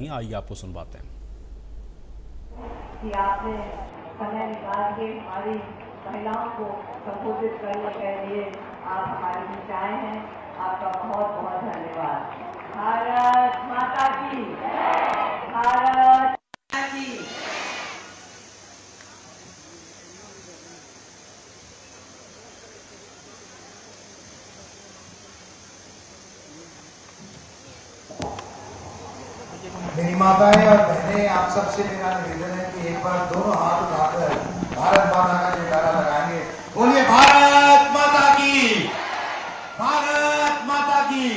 नहीं, आइए आपको सुनवाते हैं। कि आपने समय निकाल के हमारी महिलाओं को संबोधित करने के लिए आप हमारे आए हैं। आपका बहुत बहुत धन्यवाद। भारत माता की भारत माता की मेरी माताएँ और बहनें आप सबसे मेरा निवेदन है कि एक बार दोनों हाथ उठाकर भारत माता का जयकारा लगाएँगे। बोलिए, भारत माता की। भारत माता की।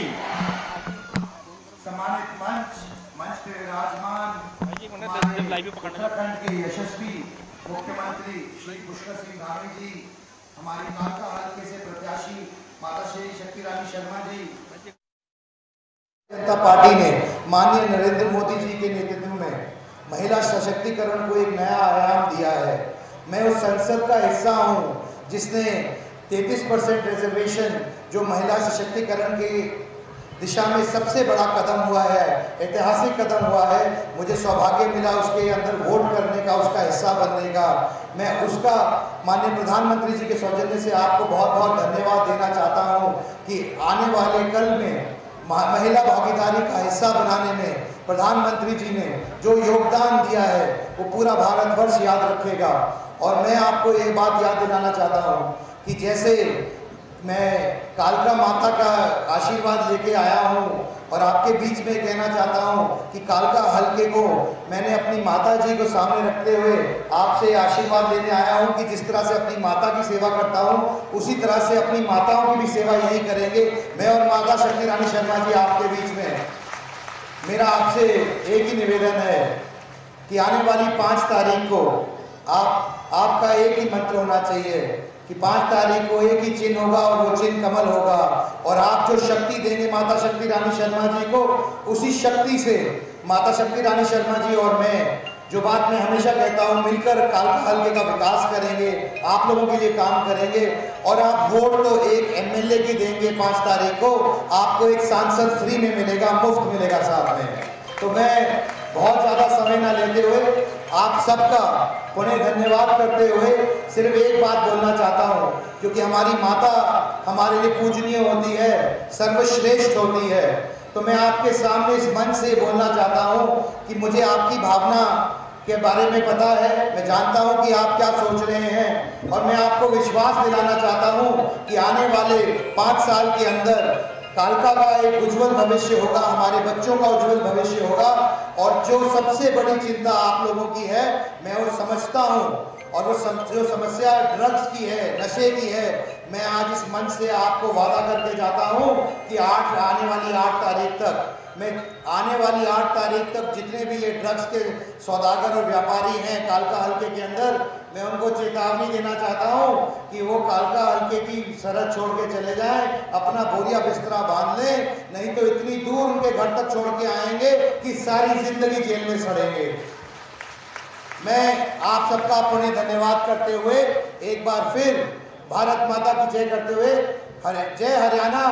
सम्मानित मंच मंच पे विराजमान उत्तराखंड के यशस्वी मुख्यमंत्री श्री पुष्कर सिंह धामी जी, हमारी कालका हल्के से प्रत्याशी माता श्री शक्ति रानी शर्मा जी। जनता पार्टी ने माननीय नरेंद्र मोदी जी के नेतृत्व में महिला सशक्तिकरण को एक नया आयाम दिया है। मैं उस संसद का हिस्सा हूँ जिसने 33 परसेंट रिजर्वेशन जो महिला सशक्तिकरण की दिशा में सबसे बड़ा कदम हुआ है, ऐतिहासिक कदम हुआ है, मुझे सौभाग्य मिला उसके अंदर वोट करने का, उसका हिस्सा बनने का। मैं उसका माननीय प्रधानमंत्री जी के सौजन्य से आपको बहुत बहुत धन्यवाद देना चाहता हूँ कि आने वाले कल में महिला भागीदारी का हिस्सा बनाने में प्रधानमंत्री जी ने जो योगदान दिया है, वो पूरा भारतवर्ष याद रखेगा। और मैं आपको एक बात याद दिलाना चाहता हूँ कि जैसे मैं कालका माता का आशीर्वाद लेके आया हूँ और आपके बीच में कहना चाहता हूँ कि कालका हल्के को मैंने अपनी माता जी को सामने रखते हुए आपसे आशीर्वाद लेने आया हूँ कि जिस तरह से अपनी माता की सेवा करता हूँ, उसी तरह से अपनी माताओं की भी सेवा यही करेंगे। मैं और माता शक्ति रानी शर्मा जी आपके बीच में। मेरा आपसे एक ही निवेदन है कि आने वाली पाँच तारीख को आप, आपका एक ही मंत्र होना चाहिए कि पाँच तारीख को एक ही चिन्ह होगा और वो चिन्ह कमल होगा। और आप जो शक्ति देंगे माता शक्ति रानी शर्मा जी को, उसी शक्ति से माता शक्ति रानी शर्मा जी और मैं, जो बात मैं हमेशा कहता हूँ, मिलकर कालका हल्के का विकास करेंगे, आप लोगों के लिए काम करेंगे। और आप वोट तो एक एमएलए की देंगे पाँच तारीख को, आपको एक सांसद फ्री में मिलेगा, मुफ़्त मिलेगा साथ में। तो मैं बहुत ज़्यादा समय ना लेते हुए आप सबका पुनः धन्यवाद करते हुए सिर्फ़ एक बात बोलना चाहता हूँ, क्योंकि हमारी माता हमारे लिए पूजनीय होती है, सर्वश्रेष्ठ होती है। तो मैं आपके सामने इस मंच से बोलना चाहता हूँ कि मुझे आपकी भावना के बारे में पता है। मैं जानता हूँ कि आप क्या सोच रहे हैं और मैं आपको विश्वास दिलाना चाहता हूँ कि आने वाले पाँच साल के अंदर कालका का एक उज्जवल भविष्य होगा, हमारे बच्चों का उज्जवल और जो सबसे बड़ी चिंता आप लोगों की है मैं वो समझता हूँ। और वो सम, जो समस्या ड्रग्स की है नशे की है मैं आज इस मंच से आपको वादा करके जाता हूँ कि आठ आने वाली आठ तारीख तक मैं आने वाली आठ तारीख तक जितने भी ये ड्रग्स के सौदागर और व्यापारी हैं कालका हल्के के अंदर मैं उनको चेतावनी देना चाहता हूँ कि वो कालका हल्के की सरहद छोड़ के चले जाएँ अपना बोरिया बिस्तरा बाँध लें नहीं तो इतनी दूर उनके घर तक छोड़ के आएँगे कि सारी ज़िंदगी जेल में सड़ेंगे। मैं आप सबका पुण्य धन्यवाद करते हुए एक बार फिर भारत माता की जय करते हुए हरे, जय हरियाणा।